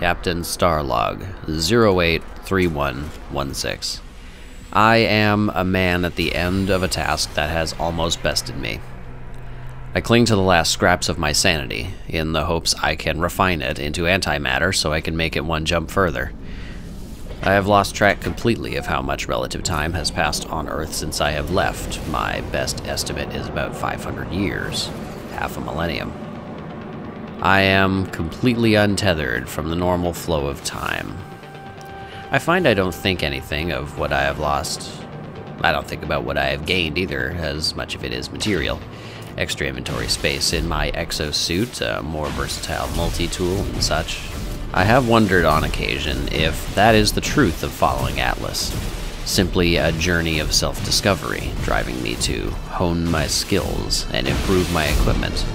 Captain Starlog 083116. I am a man at the end of a task that has almost bested me. I cling to the last scraps of my sanity, in the hopes I can refine it into antimatter so I can make it one jump further. I have lost track completely of how much relative time has passed on Earth since I have left. My best estimate is about 500 years, half a millennium. I am completely untethered from the normal flow of time. I find I don't think anything of what I have lost. I don't think about what I have gained either, as much of it is material. Extra inventory space in my exosuit, a more versatile multi-tool and such. I have wondered on occasion if that is the truth of following Atlas. Simply a journey of self-discovery, driving me to hone my skills and improve my equipment.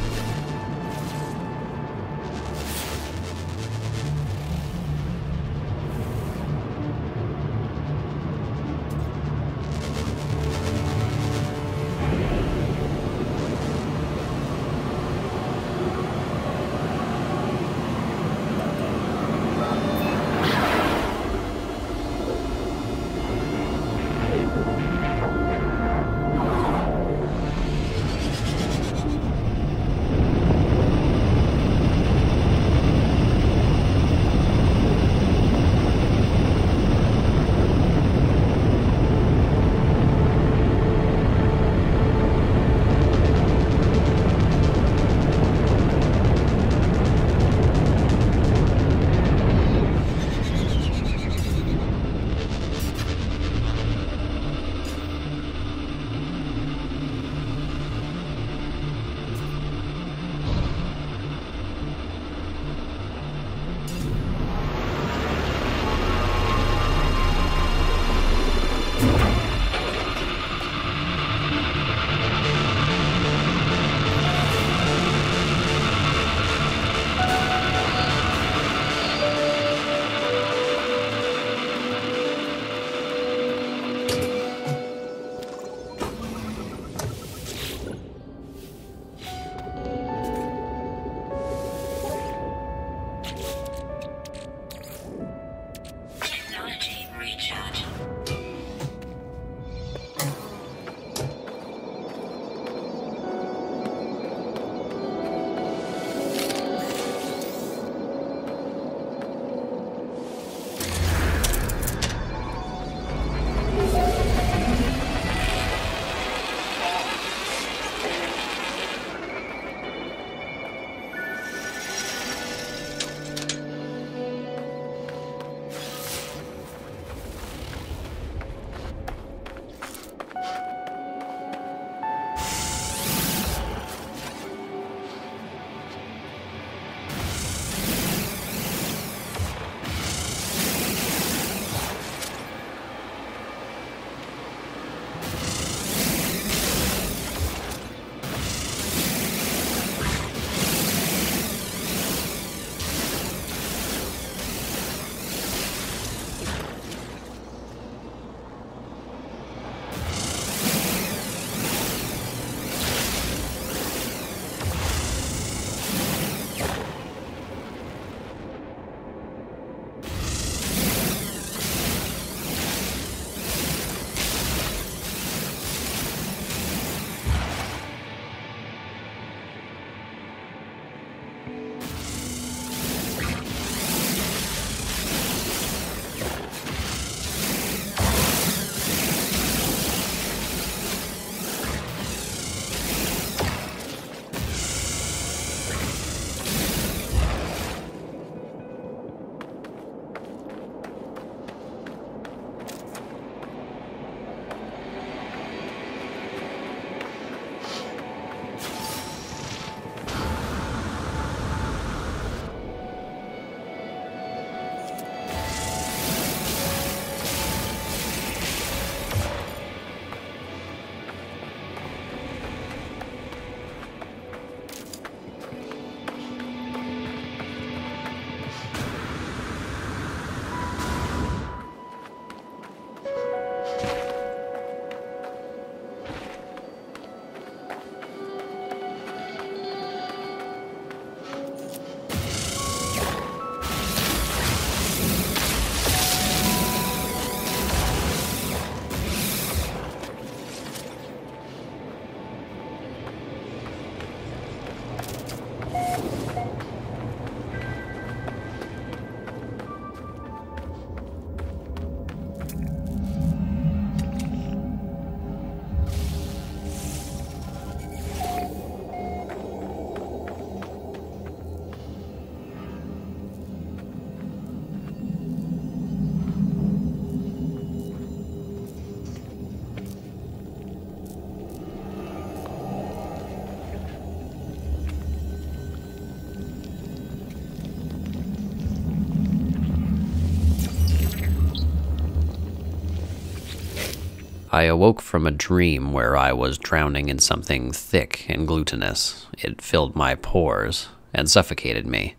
I awoke from a dream where I was drowning in something thick and glutinous. It filled my pores and suffocated me.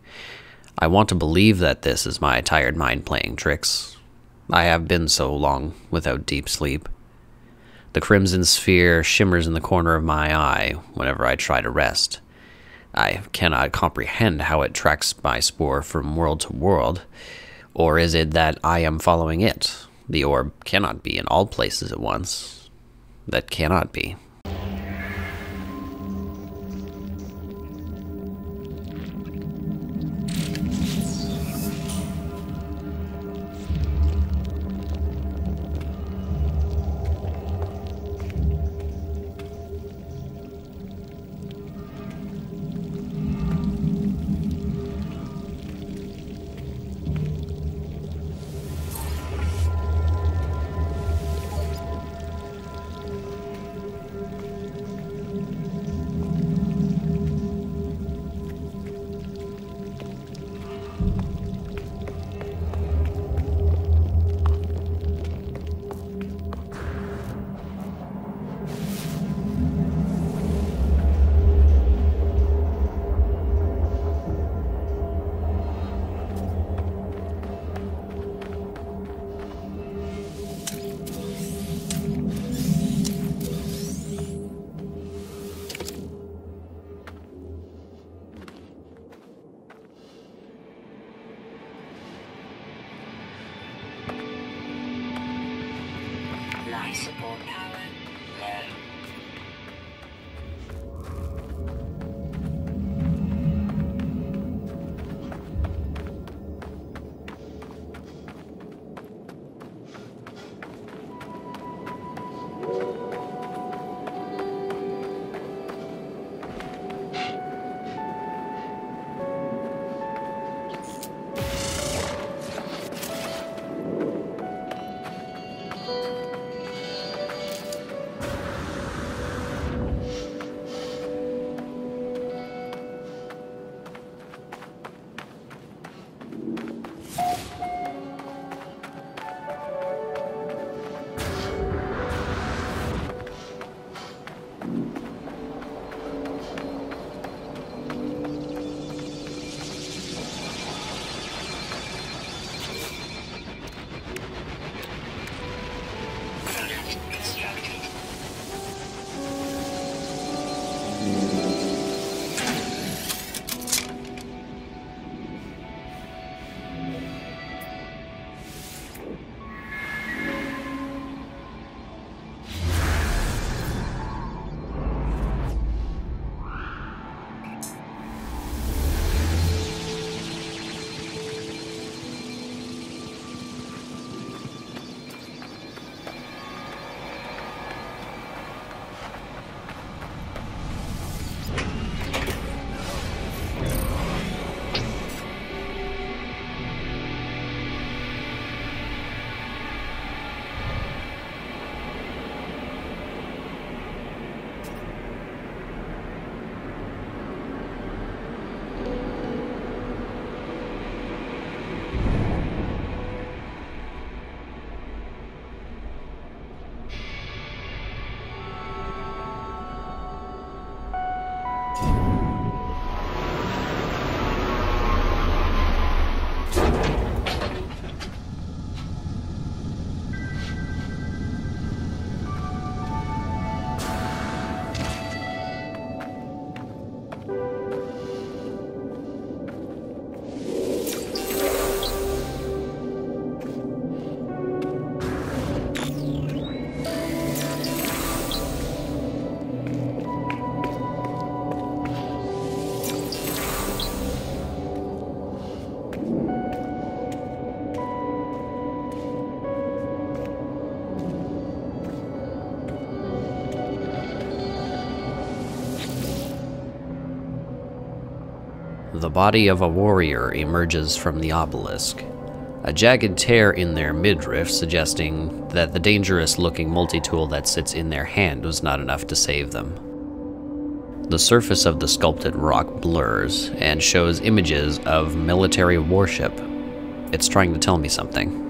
I want to believe that this is my tired mind playing tricks. I have been so long without deep sleep. The crimson sphere shimmers in the corner of my eye whenever I try to rest. I cannot comprehend how it tracks my spoor from world to world. Or is it that I am following it? The orb cannot be in all places at once. That cannot be. Life The body of a warrior emerges from the obelisk, a jagged tear in their midriff suggesting that the dangerous looking multi tool that sits in their hand was not enough to save them. The surface of the sculpted rock blurs and shows images of military warship. It's trying to tell me something.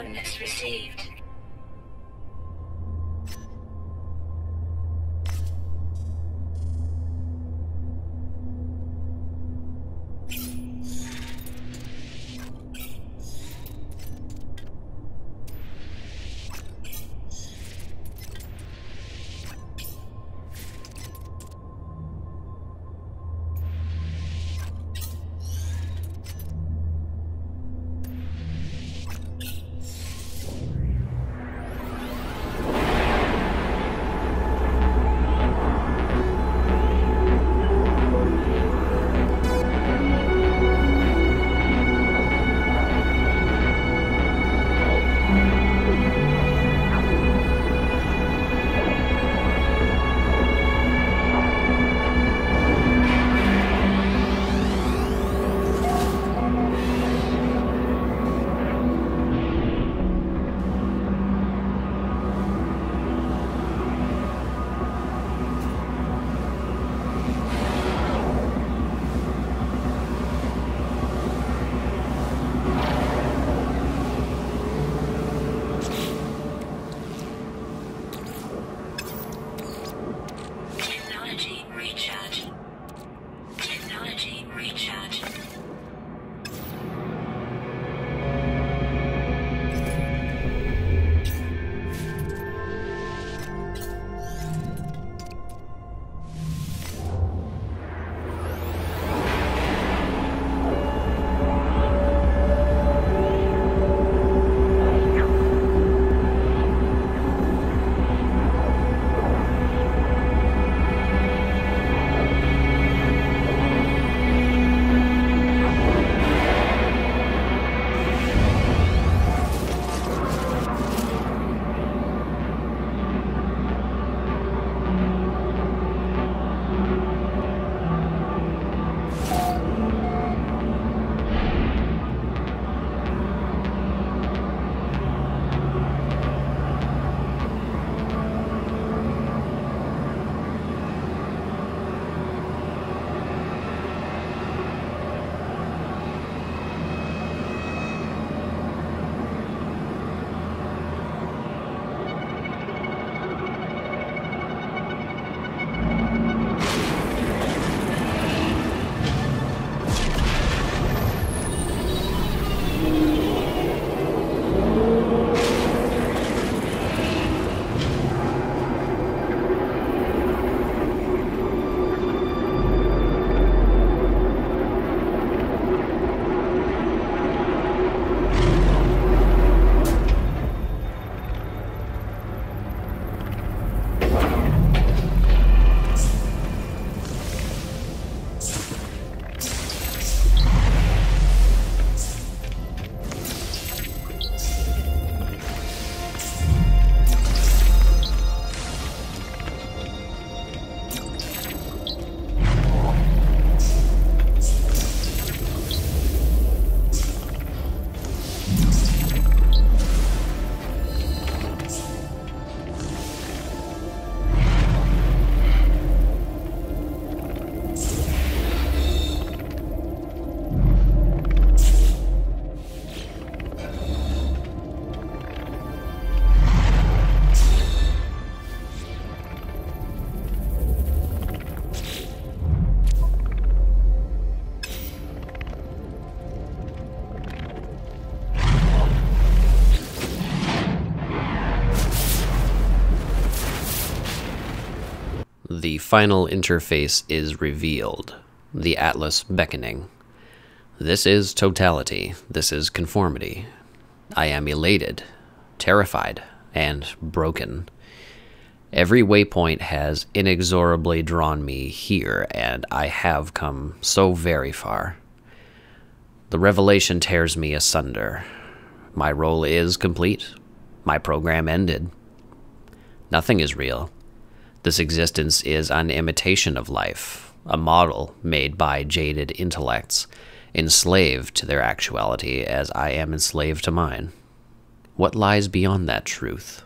Coordinates received. Final interface is revealed the Atlas beckoning. This is totality. This is conformity. I am elated, terrified, and broken. Every waypoint has inexorably drawn me here, and I have come so very far. The revelation tears me asunder. My role is complete. My program ended. Nothing is real. This existence is an imitation of life, a model made by jaded intellects, enslaved to their actuality as I am enslaved to mine. What lies beyond that truth?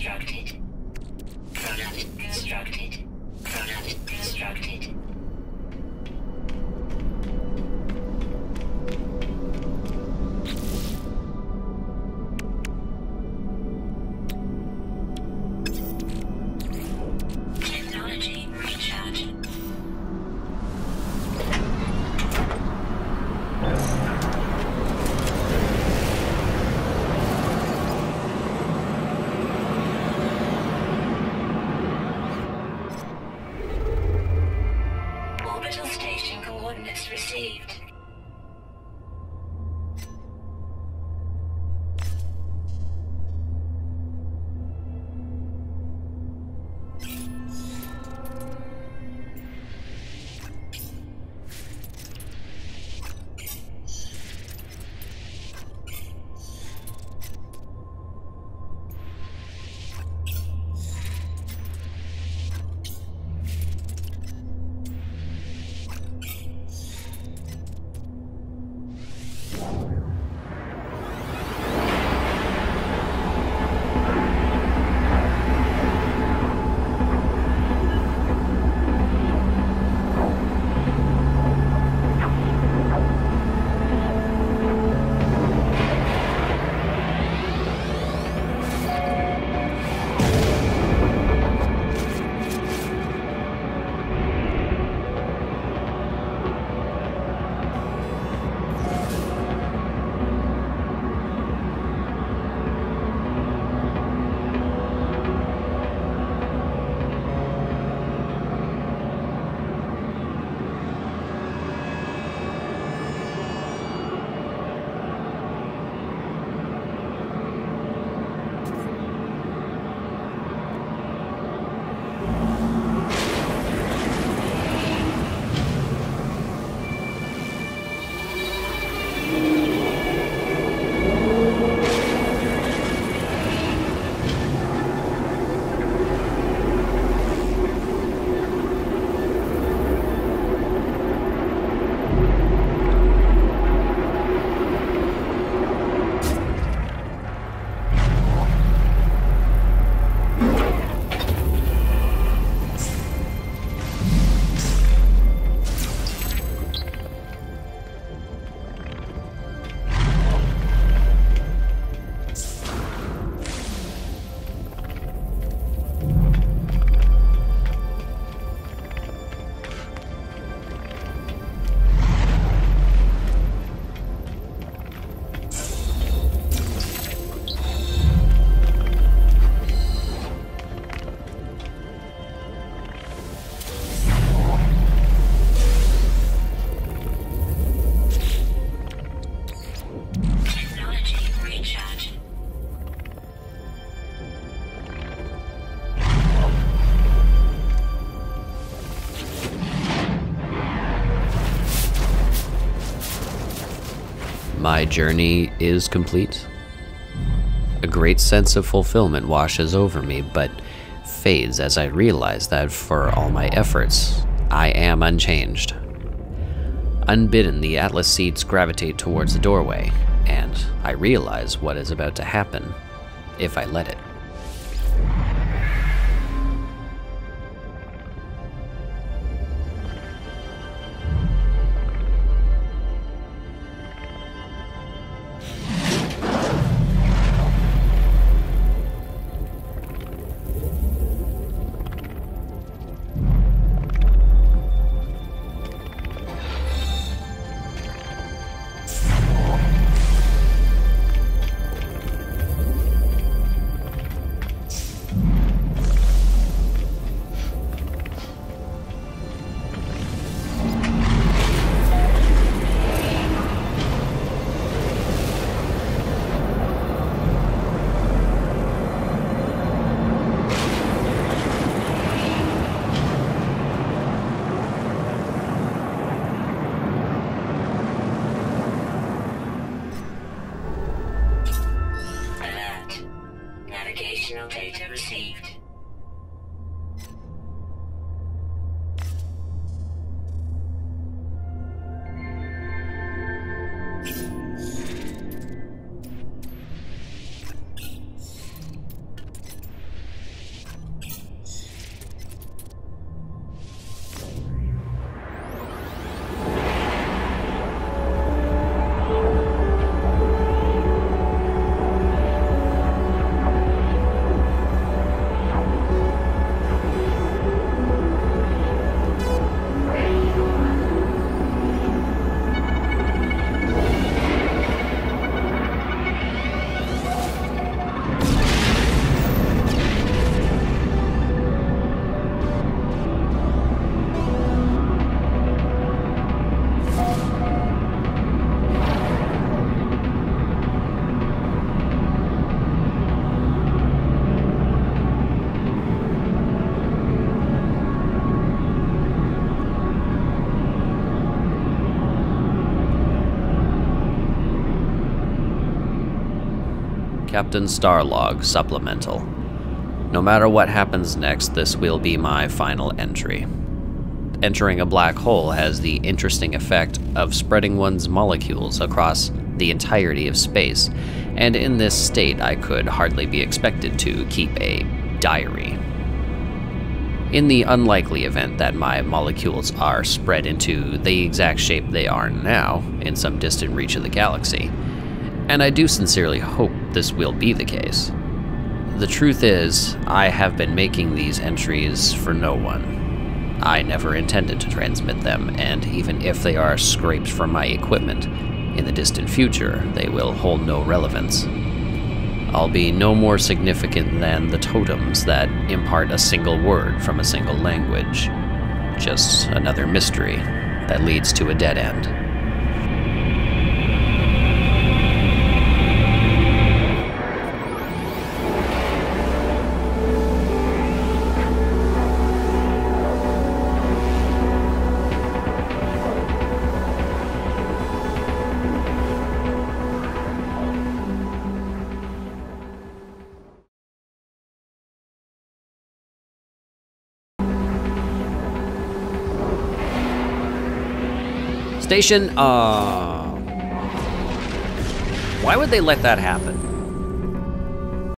Constructed. Product constructed. Product constructed. My journey is complete. A great sense of fulfillment washes over me, but fades as I realize that for all my efforts, I am unchanged. Unbidden, the Atlas seeds gravitate towards the doorway, and I realize what is about to happen if I let it. Data received. Captain Starlog Supplemental. No matter what happens next, this will be my final entry. Entering a black hole has the interesting effect of spreading one's molecules across the entirety of space, and in this state, I could hardly be expected to keep a diary. In the unlikely event that my molecules are spread into the exact shape they are now, in some distant reach of the galaxy, and I do sincerely hope this will be the case. The truth is, I have been making these entries for no one. I never intended to transmit them, and even if they are scraped from my equipment, in the distant future, they will hold no relevance. I'll be no more significant than the totems that impart a single word from a single language. Just another mystery that leads to a dead end. Station, uh. Why would they let that happen?